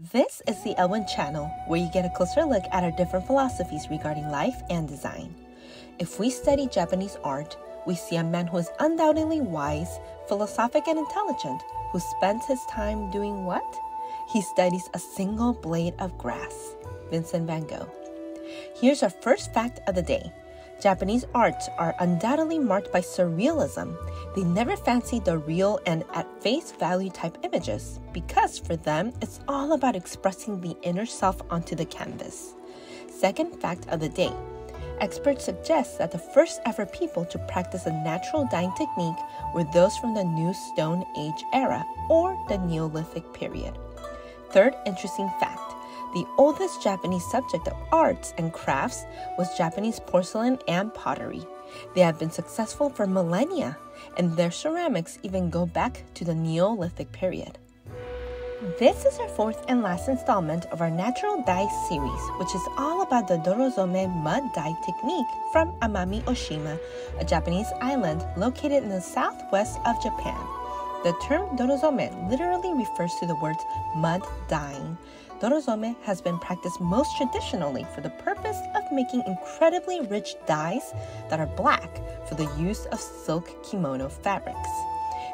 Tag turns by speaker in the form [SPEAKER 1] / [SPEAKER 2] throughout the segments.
[SPEAKER 1] This is the Elwin channel, where you get a closer look at our different philosophies regarding life and design. If we study Japanese art, we see a man who is undoubtedly wise, philosophic, and intelligent, who spends his time doing what? He studies a single blade of grass. Vincent van Gogh. Here's our first fact of the day Japanese arts are undoubtedly marked by surrealism. They never fancy the real and at face value type images because for them it's all about expressing the inner self onto the canvas. Second fact of the day experts suggest that the first ever people to practice a natural dyeing technique were those from the New Stone Age era or the Neolithic period. Third interesting fact the oldest Japanese subject of arts and crafts was Japanese porcelain and pottery. They have been successful for millennia, and their ceramics even go back to the Neolithic period. This is our fourth and last installment of our natural dye series, which is all about the Dorozome mud dye technique from Amami Oshima, a Japanese island located in the southwest of Japan. The term dorozome literally refers to the words mud dyeing. Dorozome has been practiced most traditionally for the purpose of making incredibly rich dyes that are black for the use of silk kimono fabrics.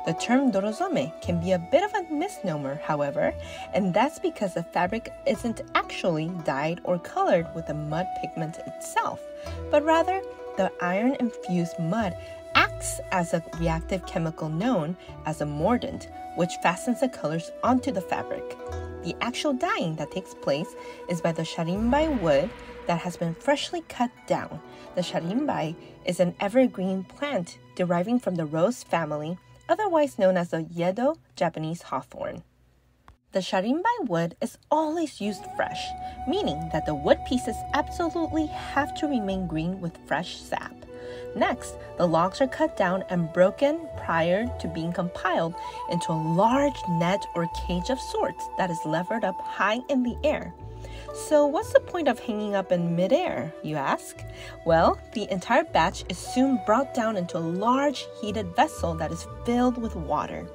[SPEAKER 1] The term dorozome can be a bit of a misnomer, however, and that's because the fabric isn't actually dyed or colored with the mud pigment itself, but rather the iron infused mud acts as a reactive chemical known as a mordant, which fastens the colors onto the fabric. The actual dyeing that takes place is by the sharinbai wood that has been freshly cut down. The sharinbai is an evergreen plant deriving from the rose family, otherwise known as the Yedo Japanese hawthorn. The sharinbai wood is always used fresh, meaning that the wood pieces absolutely have to remain green with fresh sap. Next, the logs are cut down and broken prior to being compiled into a large net or cage of sorts that is levered up high in the air. So, what's the point of hanging up in midair, you ask? Well, the entire batch is soon brought down into a large heated vessel that is filled with water.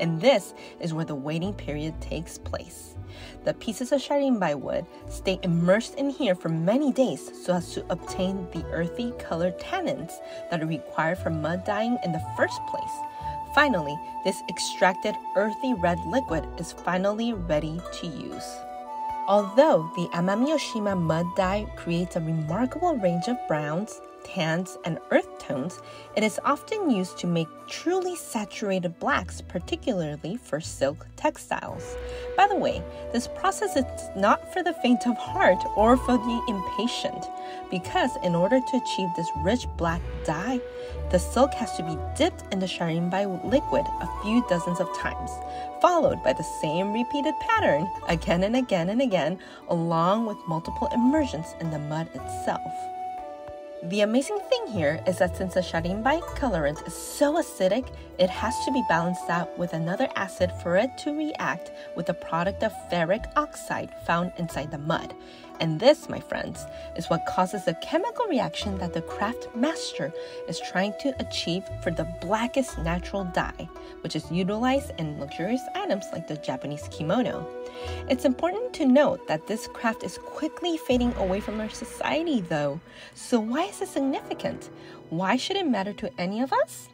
[SPEAKER 1] And this is where the waiting period takes place. The pieces of sharinbai wood stay immersed in here for many days so as to obtain the earthy colored tannins that are required for mud dyeing in the first place. Finally, this extracted earthy red liquid is finally ready to use. Although the Amami Oshima mud dye creates a remarkable range of browns, tans, and earth tones, it is often used to make truly saturated blacks, particularly for silk textiles. By the way, this process is not for the faint of heart or for the impatient, because in order to achieve this rich black dye, the silk has to be dipped in the sharinbai liquid a few dozens of times, followed by the same repeated pattern again and again and again, along with multiple immersions in the mud itself. The amazing thing here is that since the sharinbai colorant is so acidic, it has to be balanced out with another acid for it to react with the product of ferric oxide found inside the mud. And this, my friends, is what causes the chemical reaction that the craft master is trying to achieve for the blackest natural dye, which is utilized in luxurious items like the Japanese kimono. It's important to note that this craft is quickly fading away from our society, though. So, why is this significant? Why should it matter to any of us?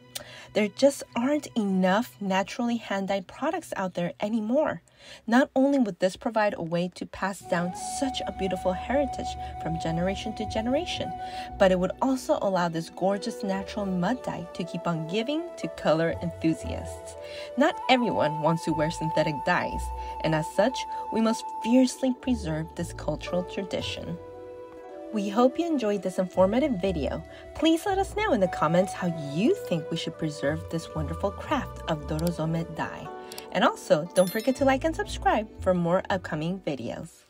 [SPEAKER 1] There just aren't enough naturally hand dyed products out there anymore. Not only would this provide a way to pass down such a beautiful heritage from generation to generation, but it would also allow this gorgeous natural mud dye to keep on giving to color enthusiasts. Not everyone wants to wear synthetic dyes, and as such, we must fiercely preserve this cultural tradition. We hope you enjoyed this informative video. Please let us know in the comments how you think we should preserve this wonderful craft of Dorozome dye. And also, don't forget to like and subscribe for more upcoming videos.